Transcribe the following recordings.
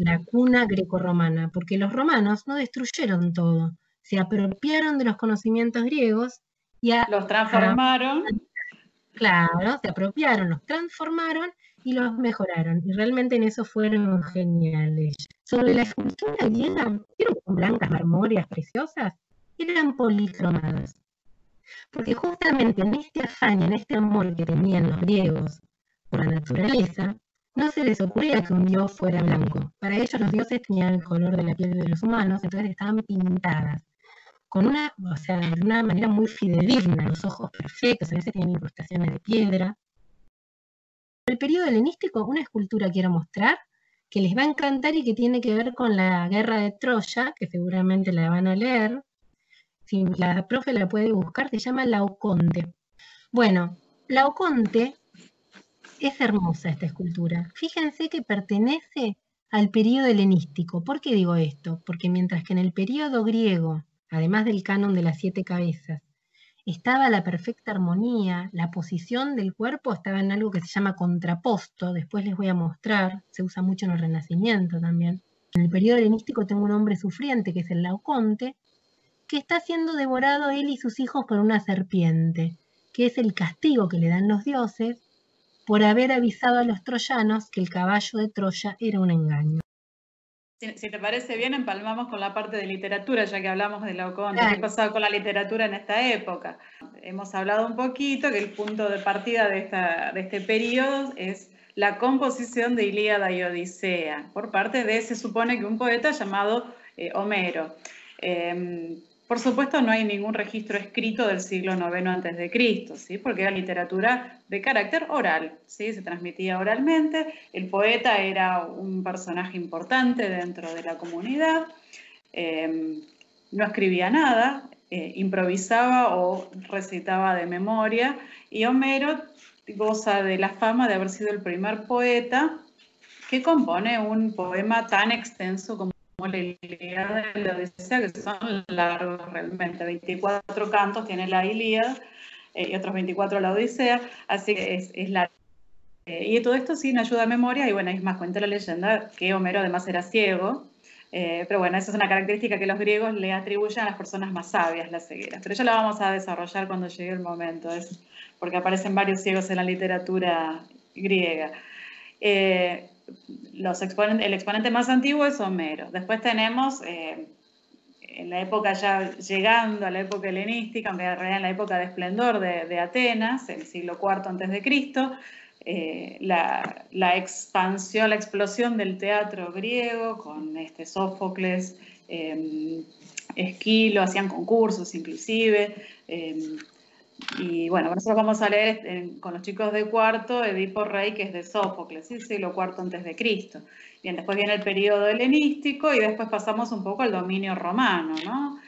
la cuna grecorromana, porque los romanos no destruyeron todo, se apropiaron de los conocimientos griegos y los transformaron. claro, se apropiaron, los transformaron y los mejoraron. Y realmente en eso fueron geniales. Sobre la escultura griega, ¿vieron blancas marmóreas preciosas? Eran policromadas. Porque justamente en este afán, en este amor que tenían los griegos por la naturaleza, no se les ocurría que un dios fuera blanco. Para ellos los dioses tenían el color de la piel de los humanos, entonces estaban pintadas con una, o sea, de una manera muy fidedigna, los ojos perfectos, a veces tienen incrustaciones de piedra. El periodo helenístico, una escultura quiero mostrar que les va a encantar y que tiene que ver con la guerra de Troya, que seguramente la van a leer. Si la profe la puede buscar, se llama Laoconte. Bueno, Laoconte es hermosa esta escultura. Fíjense que pertenece al periodo helenístico. ¿Por qué digo esto? Porque mientras que en el periodo griego, además del canon de las siete cabezas, estaba la perfecta armonía, la posición del cuerpo estaba en algo que se llama contraposto, después les voy a mostrar, se usa mucho en el Renacimiento también. En el periodo helenístico tengo un hombre sufriente, que es el Laoconte, que está siendo devorado él y sus hijos por una serpiente, que es el castigo que le dan los dioses por haber avisado a los troyanos que el caballo de Troya era un engaño. Si, te parece bien, empalmamos con la parte de literatura, ya que hablamos de Laocoonte. ¿Qué pasado con la literatura en esta época? Hemos hablado un poquito que el punto de partida de, esta, de este periodo es la composición de Ilíada y Odisea, por parte de, se supone que un poeta llamado eh, Homero. Em, por supuesto, no hay ningún registro escrito del siglo IX antes de Cristo, ¿sí? porque era literatura de carácter oral, ¿sí? se transmitía oralmente, el poeta era un personaje importante dentro de la comunidad, em, no escribía nada, eh, improvisaba o recitaba de memoria, y Homero goza de la fama de haber sido el primer poeta que compone un poema tan extenso como la Ilíada y la Odisea, que son largos realmente, 24 cantos tiene la Ilíada eh, y otros 24 la Odisea, así que es, es la... Eh, y todo esto sin ayuda a memoria, y bueno, es más, cuenta la leyenda que Homero además era ciego, eh, pero bueno, esa es una característica que los griegos le atribuyen a las personas más sabias, las cegueras. Pero ya la vamos a desarrollar cuando llegue el momento, es porque aparecen varios ciegos en la literatura griega los el exponente más antiguo es Homero. Después tenemos, eh, en la época ya llegando a la época helenística, en realidad en la época de esplendor de, Atenas, el siglo IV antes de Cristo, eh, la, expansión, la explosión del teatro griego con este Sófocles, eh, Esquilo, hacían concursos inclusive. Y bueno, nosotros vamos a leer con los chicos de cuarto Edipo Rey, que es de Sófocles, ¿sí? siglo cuarto antes de Cristo. Bien, después viene el periodo helenístico y después pasamos un poco al dominio romano, ¿no?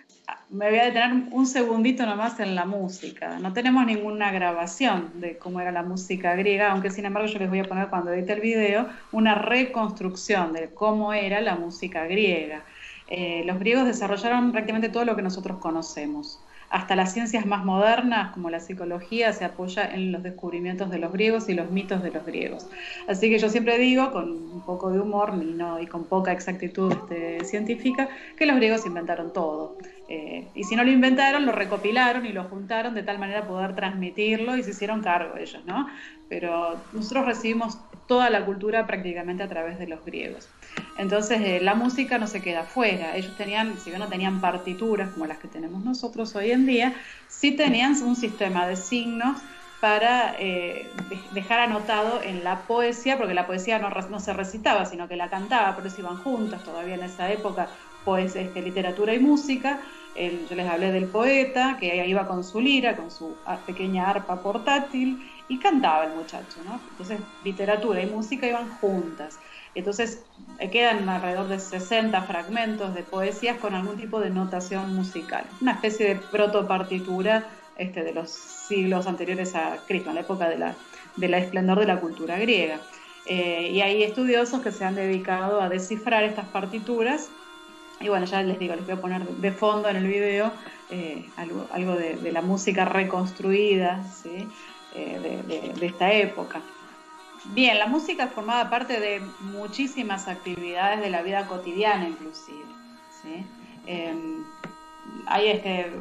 Me voy a detener un segundito nomás en la música. No tenemos ninguna grabación de cómo era la música griega, aunque sin embargo yo les voy a poner cuando edite el video una reconstrucción de cómo era la música griega. Eh, los griegos desarrollaron prácticamente todo lo que nosotros conocemos hasta las ciencias más modernas, como la psicología, se apoya en los descubrimientos de los griegos y los mitos de los griegos. Así que yo siempre digo, con un poco de humor y, con poca exactitud este, científica, que los griegos inventaron todo. Eh, y si no lo inventaron, lo recopilaron y lo juntaron de tal manera poder transmitirlo y se hicieron cargo ellos, ¿no? Pero nosotros recibimos toda la cultura prácticamente a través de los griegos. Entonces eh, la música no se queda fuera. Ellos tenían, si bien no tenían partituras como las que tenemos nosotros hoy en día, sí tenían un sistema de signos para eh, dejar anotado en la poesía, porque la poesía no, no, se recitaba, sino que la cantaba, pero se iban juntas todavía en esa época, pues este, literatura y música. Yo les hablé del poeta, que iba con su lira, con su pequeña arpa portátil, y cantaba el muchacho. Entonces, literatura y música iban juntas. Entonces eh, quedan alrededor de 60 fragmentos de poesías con algún tipo de notación musical, una especie de protopartitura este, de los siglos anteriores a Cristo, en la época de la, de esplendor de la cultura griega. Eh, y hay estudiosos que se han dedicado a descifrar estas partituras. Y bueno, ya les digo, les voy a poner de fondo en el video eh, algo, de, la música reconstruida de esta época. Bien, la música formaba parte de muchísimas actividades de la vida cotidiana inclusive. ¿sí? Em, hay este,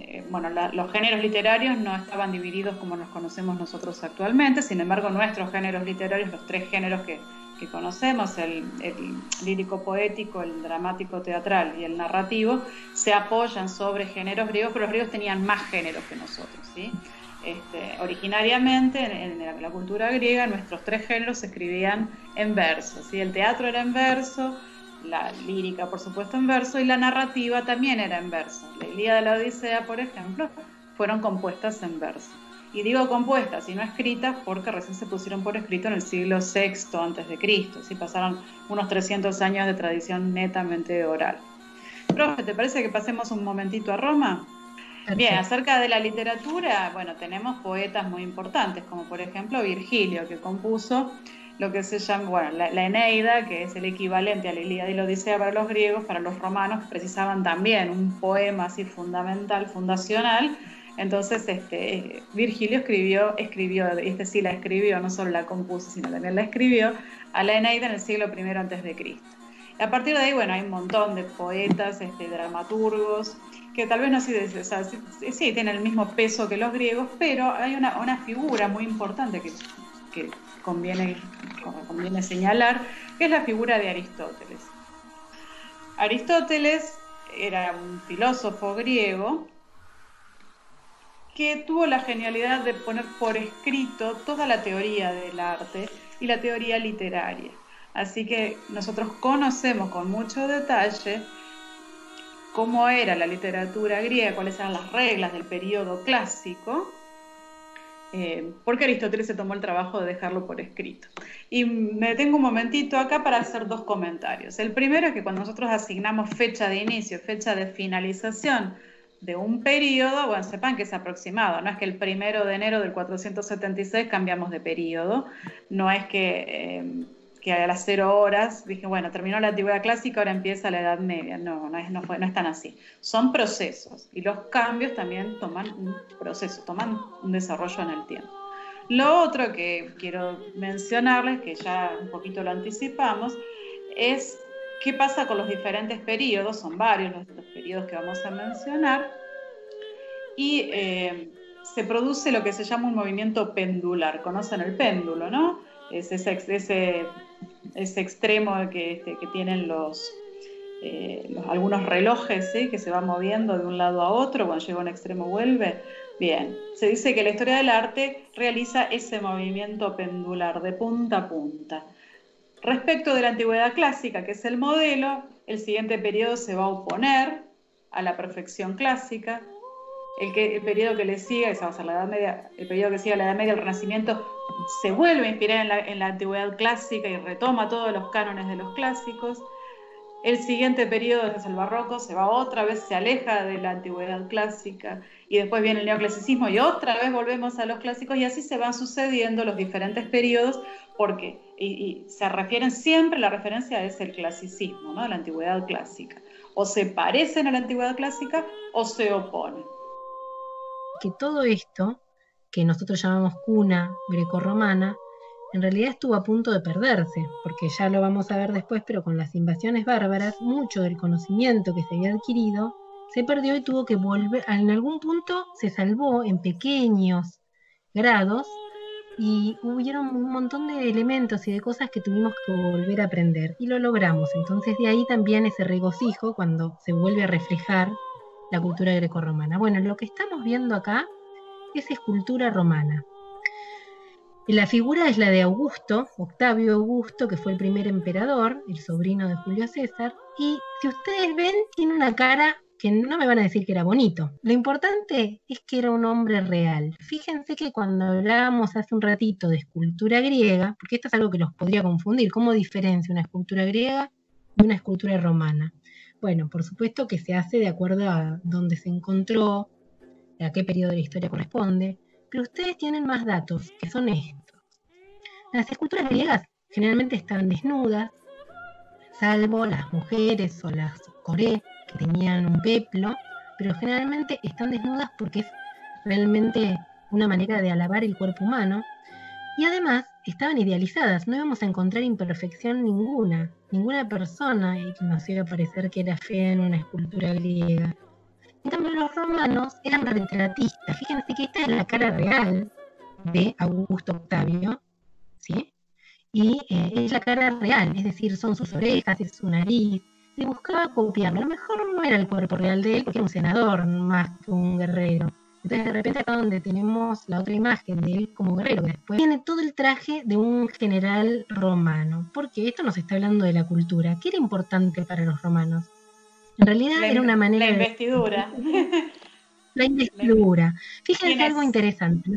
eh, bueno, los géneros literarios no estaban divididos como los conocemos nosotros actualmente, sin embargo nuestros géneros literarios, los tres géneros que, que conocemos, el, lírico poético, el dramático teatral y el narrativo, se apoyan sobre géneros griegos, pero los griegos tenían más géneros que nosotros. ¿sí? Este, originariamente en, la, cultura griega nuestros tres géneros se escribían en verso, ¿sí? el teatro era en verso, la lírica por supuesto en verso y la narrativa también era en verso. La Ilíada de la Odisea, por ejemplo, fueron compuestas en verso. Y digo compuestas y no escritas porque recién se pusieron por escrito en el siglo VI antes de Cristo, ¿sí? pasaron unos 300 años de tradición netamente oral. Profe, ¿te parece que pasemos un momentito a Roma? Bien, acerca de la literatura, bueno, tenemos poetas muy importantes, como por ejemplo Virgilio, que compuso lo que se llama, bueno, la, Eneida, que es el equivalente a la Ilíada y la Odisea para los griegos, para los romanos precisaban también un poema así fundamental, fundacional. Entonces, este, Virgilio escribió, escribió, este sí la escribió, no solo la compuso, sino también la escribió, a la Eneida en el siglo I antes de Cristo. A partir de ahí, bueno, hay un montón de poetas, este, dramaturgos, que tal vez no sí, tienen el mismo peso que los griegos, pero hay una, figura muy importante que, que conviene, conviene señalar, que es la figura de Aristóteles. Aristóteles era un filósofo griego que tuvo la genialidad de poner por escrito toda la teoría del arte y la teoría literaria. Así que nosotros conocemos con mucho detalle cómo era la literatura griega, cuáles eran las reglas del periodo clásico, eh, porque Aristóteles se tomó el trabajo de dejarlo por escrito. Y me detengo un momentito acá para hacer dos comentarios. El primero es que cuando nosotros asignamos fecha de inicio, fecha de finalización de un periodo, bueno, sepan que es aproximado, no es que el primero de enero del 476 cambiamos de periodo, no es que... Eh, que a las cero horas dije, bueno, terminó la antigüedad clásica, ahora empieza la Edad Media. No, no es, no, no es tan así. Son procesos y los cambios también toman un proceso, toman un desarrollo en el tiempo. Lo otro que quiero mencionarles, que ya un poquito lo anticipamos, es qué pasa con los diferentes periodos, son varios los, periodos que vamos a mencionar, y eh, se produce lo que se llama un movimiento pendular. Conocen el péndulo, ¿no? Es ese, extremo que, este, tienen eh, los, algunos relojes que se van moviendo de un lado a otro, cuando llega a un extremo vuelve. Bien, se dice que la historia del arte realiza ese movimiento pendular de punta a punta. Respecto de la antigüedad clásica, que es el modelo, el siguiente periodo se va a oponer a la perfección clásica. El, que, el periodo que le siga, esa a la Edad Media, el periodo que siga la Edad Media, el Renacimiento, se vuelve a inspirar en la, antigüedad clásica y retoma todos los cánones de los clásicos. El siguiente periodo es el barroco, se va otra vez, se aleja de la antigüedad clásica y después viene el neoclasicismo y otra vez volvemos a los clásicos y así se van sucediendo los diferentes periodos porque y, se refieren siempre, la referencia es el clasicismo, ¿no? la antigüedad clásica. O se parecen a la antigüedad clásica o se oponen. Que todo esto que nosotros llamamos cuna grecorromana, en realidad estuvo a punto de perderse, porque ya lo vamos a ver después, pero con las invasiones bárbaras, mucho del conocimiento que se había adquirido se perdió y tuvo que volver, en algún punto se salvó en pequeños grados y hubieron un montón de elementos y de cosas que tuvimos que volver a aprender y lo logramos. Entonces de ahí también ese regocijo cuando se vuelve a reflejar la cultura grecorromana. Bueno, lo que estamos viendo acá es escultura romana. La figura es la de Augusto, Octavio Augusto, que fue el primer emperador, el sobrino de Julio César, y si ustedes ven, tiene una cara que no me van a decir que era bonito. Lo importante es que era un hombre real. Fíjense que cuando hablábamos hace un ratito de escultura griega, porque esto es algo que los podría confundir, ¿cómo diferencia una escultura griega de una escultura romana? Bueno, por supuesto que se hace de acuerdo a dónde se encontró, a qué periodo de la historia corresponde, pero ustedes tienen más datos, que son estos. Las esculturas griegas generalmente están desnudas, salvo las mujeres o las coré que tenían un peplo, pero generalmente están desnudas porque es realmente una manera de alabar el cuerpo humano. Y además estaban idealizadas, no íbamos a encontrar imperfección ninguna, ninguna persona nos iba a parecer que era fea en una escultura griega. En cambio, los romanos eran retratistas. Fíjense que esta es la cara real de Augusto Octavio, ¿sí? Y eh, es la cara real, es decir, son sus orejas, es su nariz. Se buscaba copiarlo. A lo mejor no era el cuerpo real de él, porque era un senador más que un guerrero. Entonces, de repente, acá donde tenemos la otra imagen de él como guerrero, después tiene todo el traje de un general romano. Porque esto nos está hablando de la cultura. ¿Qué era importante para los romanos? En realidad era una manera. La investidura. la investidura. Fíjense algo interesante.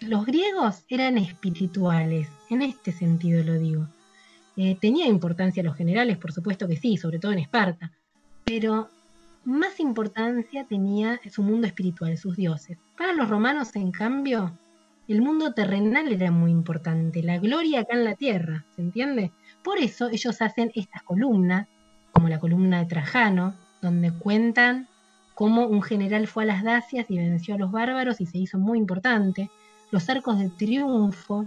Los griegos eran espirituales, en este sentido lo digo. Eh, tenía importancia los generales, por supuesto que sí, sobre todo en Esparta, pero más importancia tenía su mundo espiritual, sus dioses. Para los romanos, en cambio, el mundo terrenal era muy importante, la gloria acá en la tierra, ¿se entiende? Por eso ellos hacen estas columnas, como la columna de Trajano, donde cuentan cómo un general fue a las Dacias y venció a los bárbaros y se hizo muy importante. Los arcos de triunfo,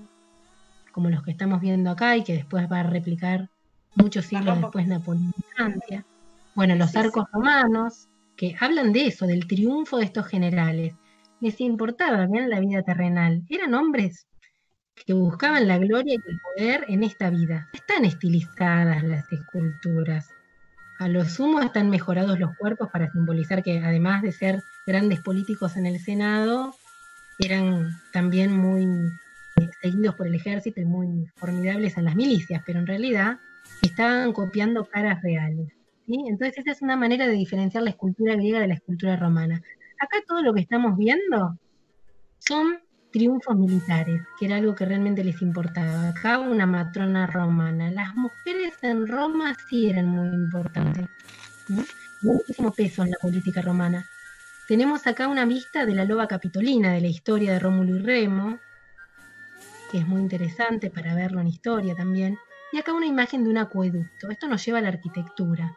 como los que estamos viendo acá y que después va a replicar muchos siglos después Napoleón en Francia. Bueno, los arcos romanos, que hablan de eso, del triunfo de estos generales. Les importaba bien la vida terrenal. Eran hombres que buscaban la gloria y el poder en esta vida. Están estilizadas las esculturas. A lo sumo están mejorados los cuerpos para simbolizar que además de ser grandes políticos en el Senado, eran también muy eh, seguidos por el ejército y muy formidables en las milicias, pero en realidad estaban copiando caras reales. Entonces esa es una manera de diferenciar la escultura griega de la escultura romana. Acá todo lo que estamos viendo son triunfos militares, que era algo que realmente les importaba. Acá una matrona romana. Las mujeres en Roma sí eran muy importantes. Muchísimo peso en la política romana. Tenemos acá una vista de la loba capitolina, de la historia de Rómulo y Remo, que es muy interesante para verlo en historia también. Y acá una imagen de un acueducto. Esto nos lleva a la arquitectura.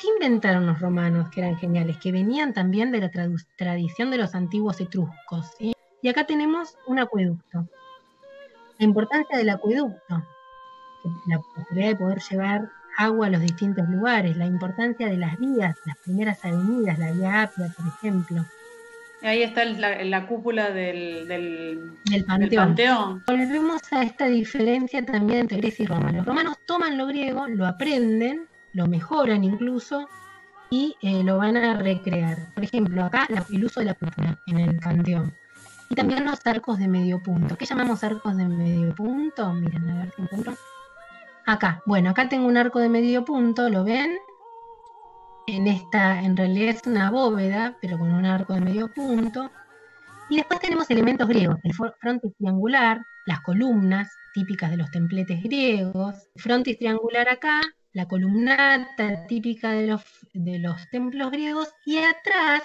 ¿Qué inventaron los romanos que eran geniales? Que venían también de la tradición de los antiguos etruscos. Y acá tenemos un acueducto. La importancia del acueducto, la posibilidad de poder llevar agua a los distintos lugares, la importancia de las vías, las primeras avenidas, la vía Apia, por ejemplo. Ahí está la, cúpula del, del, panteón. Volvemos a esta diferencia también entre Grecia y Roma. Los romanos toman lo griego, lo aprenden, lo mejoran incluso y eh, lo van a recrear. Por ejemplo, acá el uso de la cúpula en el panteón. También los arcos de medio punto. ¿Qué llamamos arcos de medio punto? Miren, a ver si encuentro. Acá, bueno, acá tengo un arco de medio punto, ¿lo ven? En esta, en realidad es una bóveda, pero con un arco de medio punto. Y después tenemos elementos griegos, el frontis triangular, las columnas típicas de los templetes griegos, frontis triangular acá, la columnata típica de los, de los templos griegos, y atrás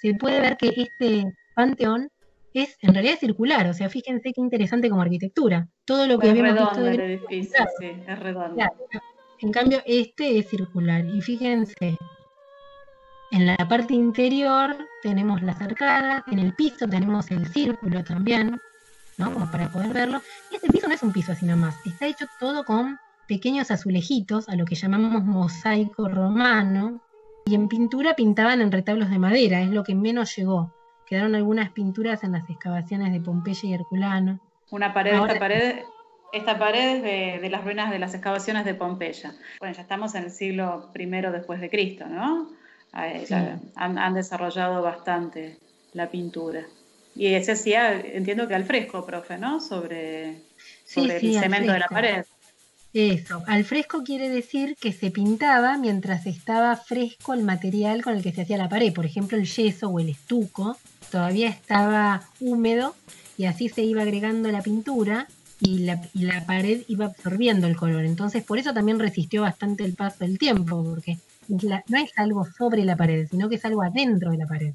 se puede ver que este panteón es en realidad circular, o sea, fíjense qué interesante como arquitectura. Todo lo que es redondo el edificio, sí, es redondo. En cambio, este es circular. Y fíjense, en la parte interior tenemos las arcadas, en el piso tenemos el círculo también, ¿no? Como para poder verlo. Y este piso no es un piso así nomás, está hecho todo con pequeños azulejitos, a lo que llamamos mosaico romano, y en pintura pintaban en retablos de madera, es lo que menos llegó. Quedaron algunas pinturas en las excavaciones de Pompeya y Herculano. Una pared, esta pared, esta pared es de, las ruinas de las excavaciones de Pompeya. Bueno, ya estamos en el siglo I después de Cristo, ¿no? Han, desarrollado bastante la pintura. Y ese hacía, entiendo que al fresco, profe, ¿no? Sobre, sobre el cemento de la pared. Eso, al fresco quiere decir que se pintaba mientras estaba fresco el material con el que se hacía la pared, por ejemplo el yeso o el estuco, todavía estaba húmedo y así se iba agregando la pintura y la, pared iba absorbiendo el color. Entonces por eso también resistió bastante el paso del tiempo, porque no es algo sobre la pared, sino que es algo adentro de la pared.